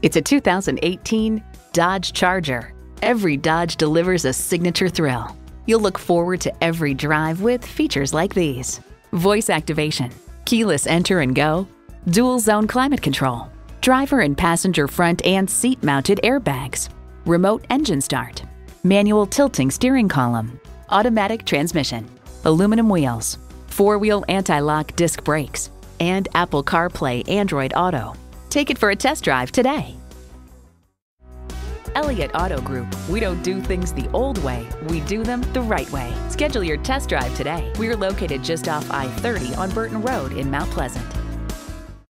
It's a 2018 Dodge Charger. Every Dodge delivers a signature thrill. You'll look forward to every drive with features like these. Voice activation, keyless enter and go, dual zone climate control, driver and passenger front and seat mounted airbags, remote engine start, manual tilting steering column, automatic transmission, aluminum wheels, four-wheel anti-lock disc brakes, and Apple CarPlay Android Auto. Take it for a test drive today. Elliott Auto Group. We don't do things the old way, we do them the right way. Schedule your test drive today. We're located just off I 30 on Burton Road in Mount Pleasant.